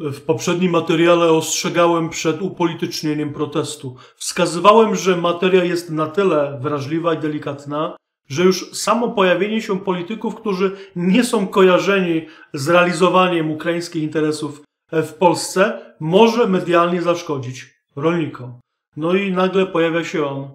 W poprzednim materiale ostrzegałem przed upolitycznieniem protestu. Wskazywałem, że materia jest na tyle wrażliwa i delikatna, że już samo pojawienie się polityków, którzy nie są kojarzeni z realizowaniem ukraińskich interesów w Polsce, może medialnie zaszkodzić rolnikom. No i nagle pojawia się on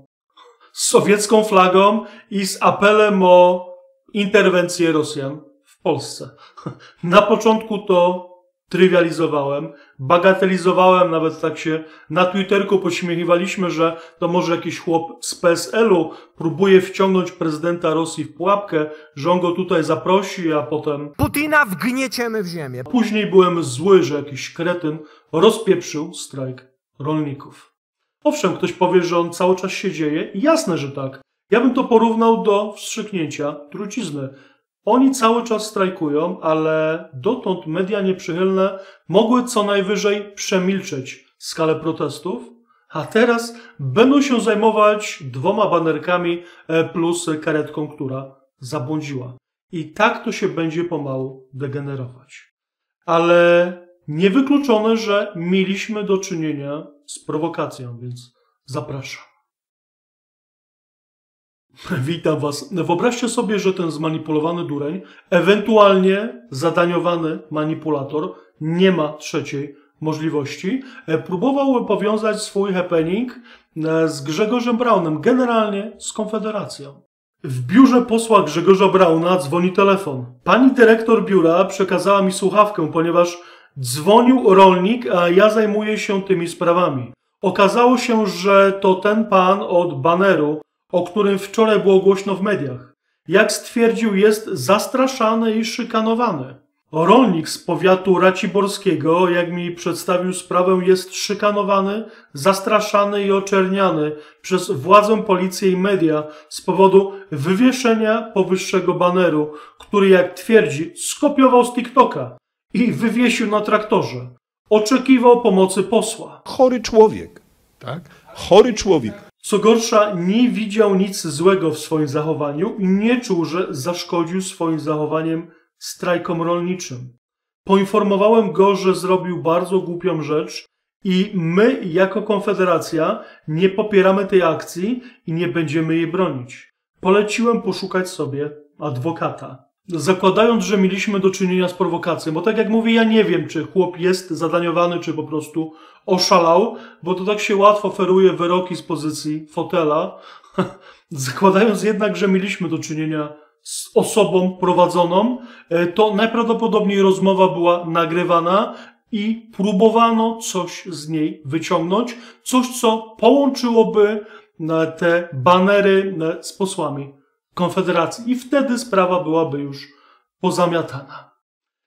z sowiecką flagą i z apelem o interwencję Rosjan w Polsce. Na początku to trywializowałem, bagatelizowałem, nawet tak się na Twitterku pośmiechiwaliśmy, że to może jakiś chłop z PSL-u próbuje wciągnąć prezydenta Rosji w pułapkę, że on go tutaj zaprosi, a potem... Putina wgnieciemy w ziemię. Później byłem zły, że jakiś kretyn rozpieprzył strajk rolników. Owszem, ktoś powie, że on cały czas się dzieje. Jasne, że tak. Ja bym to porównał do wstrzyknięcia trucizny. Oni cały czas strajkują, ale dotąd media nieprzychylne mogły co najwyżej przemilczeć skalę protestów, a teraz będą się zajmować dwoma banerkami e, plus karetką, która zabłądziła. I tak to się będzie pomału degenerować. Ale niewykluczone, że mieliśmy do czynienia z prowokacją, więc zapraszam. Witam Was. Wyobraźcie sobie, że ten zmanipulowany dureń, ewentualnie zadaniowany manipulator, nie ma trzeciej możliwości, e, próbował powiązać swój happening e, z Grzegorzem Braunem, generalnie z Konfederacją. W biurze posła Grzegorza Brauna dzwoni telefon. Pani dyrektor biura przekazała mi słuchawkę, ponieważ dzwonił rolnik, a ja zajmuję się tymi sprawami. Okazało się, że to ten pan od baneru, o którym wczoraj było głośno w mediach. Jak stwierdził, jest zastraszany i szykanowany. Rolnik z powiatu raciborskiego, jak mi przedstawił sprawę, jest szykanowany, zastraszany i oczerniany przez władzę, policję i media z powodu wywieszenia powyższego baneru, który, jak twierdzi, skopiował z TikToka i wywiesił na traktorze. Oczekiwał pomocy posła. Chory człowiek, tak? Chory człowiek. Co gorsza, nie widział nic złego w swoim zachowaniu i nie czuł, że zaszkodził swoim zachowaniem strajkom rolniczym. Poinformowałem go, że zrobił bardzo głupią rzecz i my, jako Konfederacja, nie popieramy tej akcji i nie będziemy jej bronić. Poleciłem poszukać sobie adwokata. Zakładając, że mieliśmy do czynienia z prowokacją, bo tak jak mówię, ja nie wiem, czy chłop jest zadaniowany, czy po prostu oszalał, bo to tak się łatwo oferuje wyroki z pozycji fotela. Zakładając jednak, że mieliśmy do czynienia z osobą prowadzoną, e, to najprawdopodobniej rozmowa była nagrywana i próbowano coś z niej wyciągnąć, coś, co połączyłoby e, te banery e, z posłami Konfederacji i wtedy sprawa byłaby już pozamiatana.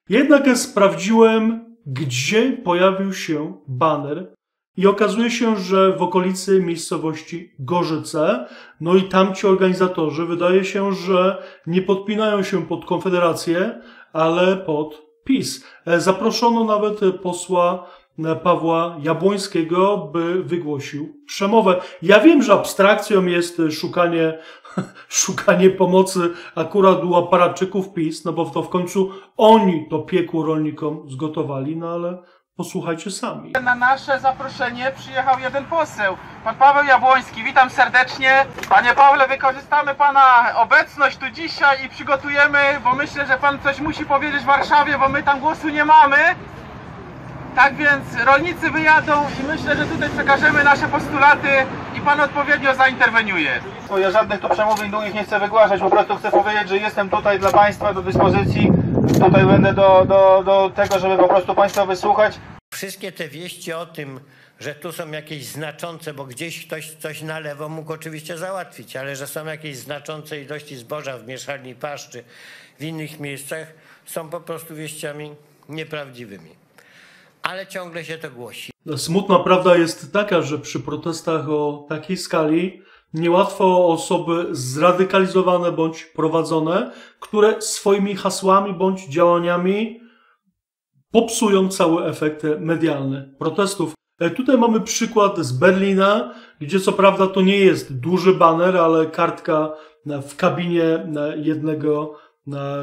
Jednak sprawdziłem, gdzie pojawił się baner i okazuje się, że w okolicy miejscowości Gorzyce, no i tamci organizatorzy, wydaje się, że nie podpinają się pod Konfederację, ale pod PiS. E, zaproszono nawet posła Pawła Jabłońskiego, by wygłosił przemowę. Ja wiem, że abstrakcją jest szukanie, szukanie pomocy akurat u aparatczyków PiS, no bo to w końcu oni to piekło rolnikom zgotowali, no ale posłuchajcie sami. Na nasze zaproszenie przyjechał jeden poseł, pan Paweł Jabłoński. Witam serdecznie. Panie Pawle, wykorzystamy pana obecność tu dzisiaj i przygotujemy, bo myślę, że pan coś musi powiedzieć w Warszawie, bo my tam głosu nie mamy. Tak więc rolnicy wyjadą i myślę, że tutaj przekażemy nasze postulaty i pan odpowiednio zainterweniuje. Ja żadnych tu przemówień długich nie chcę wygłaszać, po prostu chcę powiedzieć, że jestem tutaj dla państwa do dyspozycji. Tutaj będę do, do, do tego, żeby po prostu państwa wysłuchać. Wszystkie te wieści o tym, że tu są jakieś znaczące, bo gdzieś ktoś coś na lewo mógł oczywiście załatwić, ale że są jakieś znaczące ilości zboża w mieszalni paszczy w innych miejscach, są po prostu wieściami nieprawdziwymi ale ciągle się to głosi. Smutna prawda jest taka, że przy protestach o takiej skali niełatwo osoby zradykalizowane bądź prowadzone, które swoimi hasłami bądź działaniami popsują cały efekt medialny protestów. E, tutaj mamy przykład z Berlina, gdzie co prawda to nie jest duży baner, ale kartka w kabinie jednego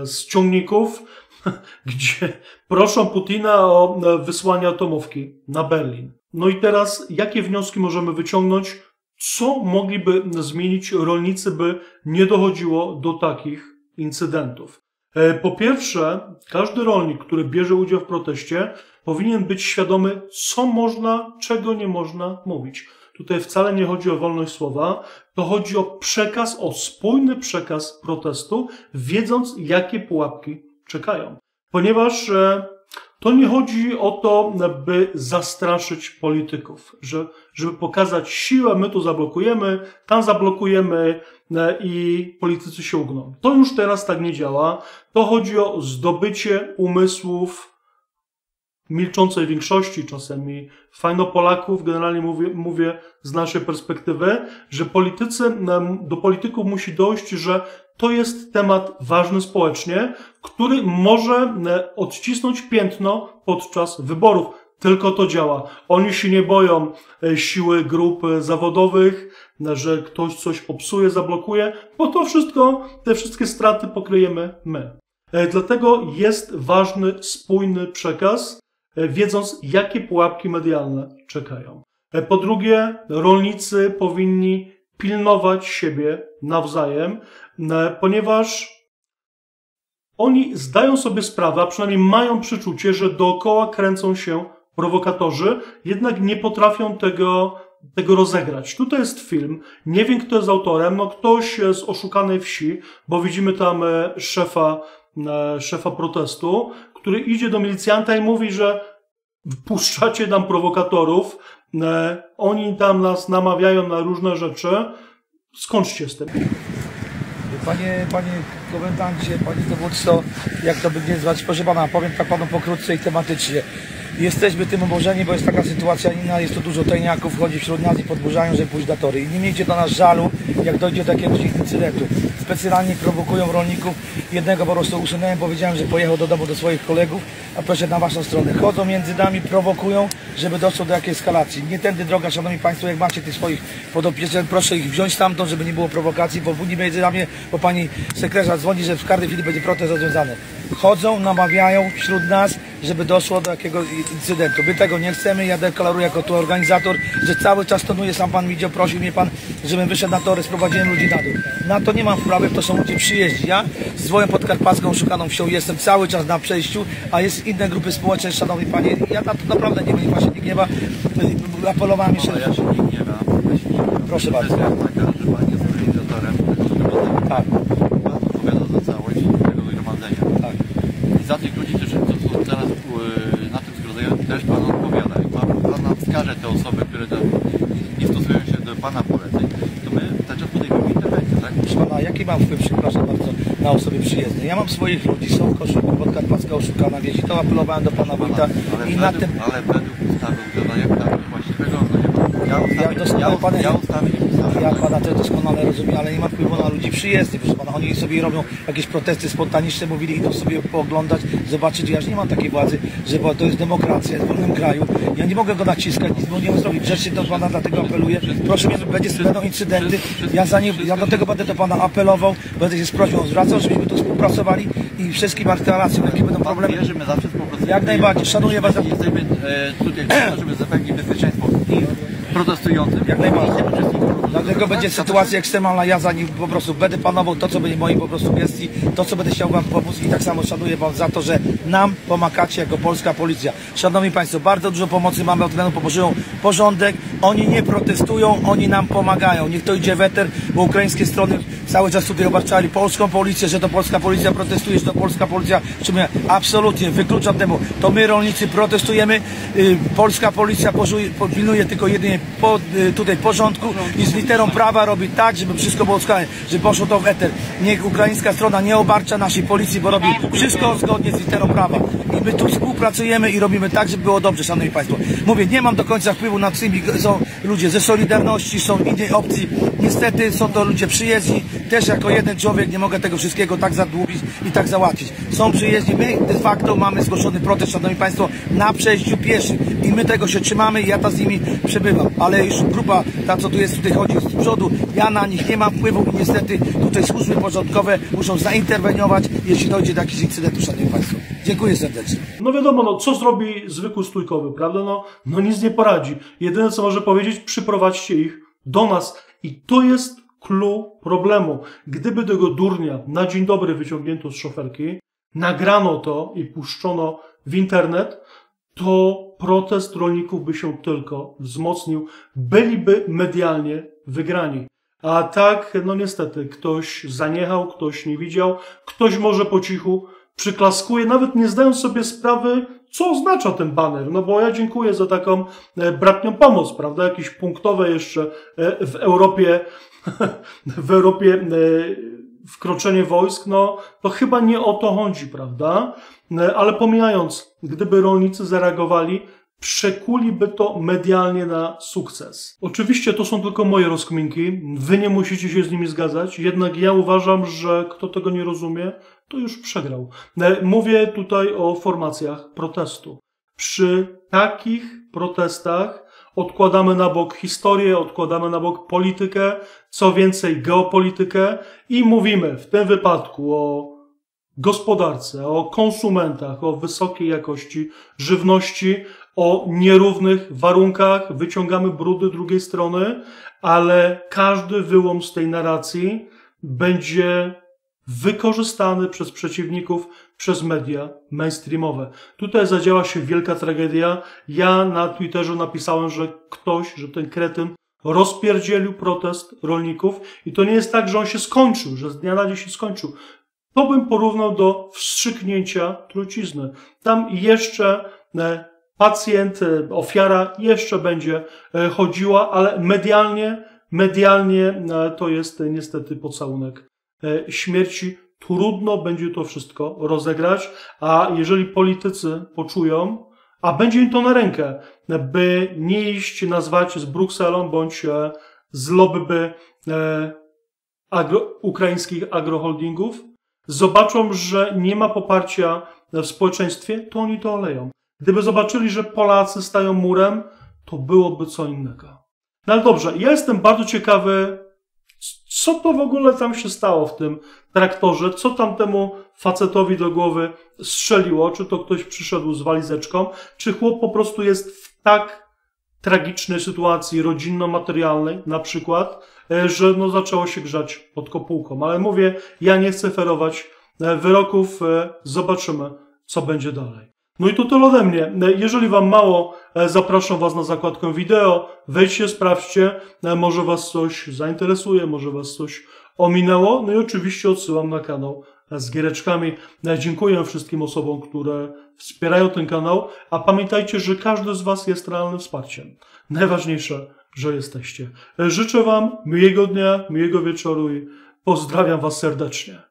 z ciągników gdzie proszą Putina o e, wysłanie atomówki na Berlin. No i teraz, jakie wnioski możemy wyciągnąć? Co mogliby zmienić rolnicy, by nie dochodziło do takich incydentów? E, Po pierwsze, każdy rolnik, który bierze udział w proteście, powinien być świadomy, co można, czego nie można mówić. Tutaj wcale nie chodzi o wolność słowa, to chodzi o przekaz, o spójny przekaz protestu, wiedząc, jakie pułapki czekają. Ponieważ e, to nie chodzi o to, by zastraszyć polityków, że, żeby pokazać siłę, my tu zablokujemy, tam zablokujemy e, i politycy się ugną. To już teraz tak nie działa. To chodzi o zdobycie umysłów milczącej większości, czasami fajno Polaków, generalnie mówię, mówię z naszej perspektywy, że politycy, do polityków musi dojść, że to jest temat ważny społecznie, który może e, odcisnąć piętno podczas wyborów. Tylko to działa. Oni się nie boją e, siły grup e, zawodowych, że ktoś coś popsuje, zablokuje, bo to wszystko, te wszystkie straty pokryjemy my. Dlatego jest ważny, spójny przekaz, wiedząc, jakie pułapki medialne czekają. Po drugie, rolnicy powinni pilnować siebie nawzajem, ponieważ oni zdają sobie sprawę, a przynajmniej mają przeczucie, że dookoła kręcą się prowokatorzy, jednak nie potrafią tego, tego rozegrać. Tutaj jest film, nie wiem kto jest autorem, no ktoś z oszukanej wsi, bo widzimy tam e, szefa, e, szefa protestu, który idzie do milicjanta i mówi, że wpuszczacie nam prowokatorów, e, oni tam nas namawiają na różne rzeczy, skończcie z tym. Panie, panie komendancie, panie dowódco, jak to by nie zwać, proszę pana, powiem tak panu pokrótce i tematycznie. Jesteśmy tym oburzeni, bo jest taka sytuacja inna, jest to dużo tajniaków, chodzi wśród nas i podburzają, żeby pójść na tory. I nie miejcie do nas żalu, jak dojdzie do jakiegoś incydentu. Specjalnie prowokują rolników. Jednego po prostu usunąłem, powiedziałem, że pojechał do domu do swoich kolegów, a proszę na waszą stronę. Chodzą między nami, prowokują, żeby doszło do jakiejś eskalacji. Nie tędy droga, szanowni państwo, jak macie tych swoich podopiecznych, proszę ich wziąć stamtąd, żeby nie było prowokacji, bo w między nami, bo pani sekretarz dzwoni, że w każdej chwili będzie protest rozwiązany. Chodzą, namawiają wśród nas, żeby doszło do jakiegoś incydentu. My tego nie chcemy, ja deklaruję jako tu organizator, że cały czas tonuję, sam pan widział, prosił mnie pan, żebym wyszedł na tory, sprowadziłem ludzi na dół. Na to nie mam wprawy, to są ludzie przyjeździ. Ja z dwojem podkarpacką szukaną wsią jestem cały czas na przejściu, a jest inne grupy społeczne, szanowni panie, ja na to naprawdę nie wiem, właśnie nie gniewa. Apelowałem jeszcze... Ale ja się nie gniewam. Się. Proszę bardzo. Tak. Pan odpowiada za całość tego zgromadzenia. Tak. I za tych ludzi, którzy co są teraz e, na tym zgromadzeniu, też Pan odpowiada. I Pan, pan nam wskaże te osoby, które tam nie stosują się do Pana poleceń, to my cały czas podejmiemy interwencję, tak? Proszę pana, jaki mam wpływ, przepraszam bardzo, na osoby przyjezdne? Ja mam swoich ludzi, są w koszyku, podkarpacka oszukana wieś i to apelowałem do pana wójta ale, i na według, tym... ale według ustawy udziela jak tak właściwego, no nie ma. Ja doskonale ja, pana- ja ustawy nie pisałem. Ja pana też doskonale rozumiem, ale nie ma wpływu na ludzi przyjezdnych, proszę pana. Oni sobie robią jakieś protesty spontaniczne, mówili, idą sobie pooglądać, zobaczyć. Ja już nie mam takiej władzy, że bo to jest demokracja, jest w wolnym kraju. Ja nie mogę go naciskać, nic mu nie mogę zrobić. Grzecznie do pana dlatego apeluję. Proszę mnie, będzie, będą incydenty. Ja, za nie, ja do tego będę do pana apelował, będę się z prośbą zwracał, żebyśmy tu współpracowali i wszystkim deklaracjom, jakie będą problemy. Pan wie, że my zawsze współpracujemy. Jak najbardziej, szanuję was Jesteśmy e, tutaj żeby zapewnić bezpieczeństwo i protestującym. Jak najbardziej. Dlatego będzie sytuacja ekstremalna, ja za nim po prostu będę panował to, co będzie moim po prostu gestii, to, co będę chciał wam pomóc i tak samo szanuję wam za to, że nam pomagacie jako polska policja. Szanowni Państwo, bardzo dużo pomocy mamy od względu położyją porządek, oni nie protestują, oni nam pomagają. Niech to idzie weter, bo ukraińskie strony cały czas tutaj obarczali polską policję, że to polska policja protestuje, że to polska policja, ja absolutnie wykluczam temu. To my rolnicy protestujemy, y, polska policja pilnuje tylko jedynie po, y, tutaj porządku i z literą prawa robi tak, żeby wszystko było skalne, żeby poszło to w eter. Niech ukraińska strona nie obarcza naszej policji, bo robi wszystko zgodnie z literą prawa. I my tu współpracujemy i robimy tak, żeby było dobrze, szanowni państwo. Mówię, nie mam do końca wpływu nad tymi, są ludzie ze Solidarności, są innej opcji. Niestety są to ludzie przyjezdni. Też jako jeden człowiek nie mogę tego wszystkiego tak zadłubić i tak załatwić. Są przyjezdni. My de facto mamy zgłoszony protest, szanowni państwo, na przejściu pieszych. I my tego się trzymamy i ja ta z nimi przebywam. Ale już grupa, ta co tu jest, tutaj chodzi z przodu, ja na nich nie mam wpływu i niestety tutaj służby porządkowe muszą zainterweniować, jeśli dojdzie do jakichś incydentów, szanowni państwo. Dziękuję serdecznie. No wiadomo, no, co zrobi zwykły stójkowy, prawda? No, no nic nie poradzi. Jedyne, co może powiedzieć, przyprowadźcie ich do nas. I to jest clue problemu. Gdyby tego durnia na dzień dobry wyciągnięto z szoferki, nagrano to i puszczono w internet, to protest rolników by się tylko wzmocnił, byliby medialnie wygrani. A tak, no niestety, ktoś zaniechał, ktoś nie widział, ktoś może po cichu przyklaskuje, nawet nie zdając sobie sprawy, co oznacza ten baner. No bo ja dziękuję za taką e, bratnią pomoc, prawda? Jakieś punktowe jeszcze e, w Europie, w Europie e, wkroczenie wojsk, no to chyba nie o to chodzi, prawda? Ale pomijając, gdyby rolnicy zareagowali, przekuliby to medialnie na sukces. Oczywiście to są tylko moje rozkminki, wy nie musicie się z nimi zgadzać, jednak ja uważam, że kto tego nie rozumie, to już przegrał. Mówię tutaj o formacjach protestu. Przy takich protestach odkładamy na bok historię, odkładamy na bok politykę, co więcej geopolitykę i mówimy w tym wypadku o gospodarce, o konsumentach, o wysokiej jakości żywności, o nierównych warunkach, wyciągamy brudy drugiej strony, ale każdy wyłom z tej narracji będzie wykorzystany przez przeciwników, przez media mainstreamowe. Tutaj zadziała się wielka tragedia. Ja na Twitterze napisałem, że ktoś, że ten kretyn rozpierdzielił protest rolników i to nie jest tak, że on się skończył, że z dnia na dzień się skończył. To bym porównał do wstrzyknięcia trucizny. Tam jeszcze e, pacjent, e, ofiara jeszcze będzie e, chodziła, ale medialnie, medialnie to jest niestety pocałunek śmierci. Trudno będzie to wszystko rozegrać, a jeżeli politycy poczują, a będzie im to na rękę, by nie iść nazwać z Brukselą bądź z lobby agro, ukraińskich agroholdingów, zobaczą, że nie ma poparcia w społeczeństwie, to oni to oleją. Gdyby zobaczyli, że Polacy stają murem, to byłoby co innego. No ale dobrze, ja jestem bardzo ciekawy, co to w ogóle tam się stało w tym traktorze, co tam temu facetowi do głowy strzeliło, czy to ktoś przyszedł z walizeczką, czy chłop po prostu jest w tak tragicznej sytuacji rodzinno-materialnej na przykład, e, że no zaczęło się grzać pod kopułką. Ale mówię, ja nie chcę ferować e, wyroków, e, zobaczymy, co będzie dalej. No i to tyle ode mnie. Jeżeli Wam mało, zapraszam Was na zakładkę wideo. Wejdźcie, sprawdźcie. Może Was coś zainteresuje, może Was coś ominęło. No i oczywiście odsyłam na kanał z giereczkami. Dziękuję wszystkim osobom, które wspierają ten kanał, a pamiętajcie, że każdy z Was jest realnym wsparciem. Najważniejsze, że jesteście. Życzę Wam miłego dnia, miłego wieczoru i pozdrawiam Was serdecznie.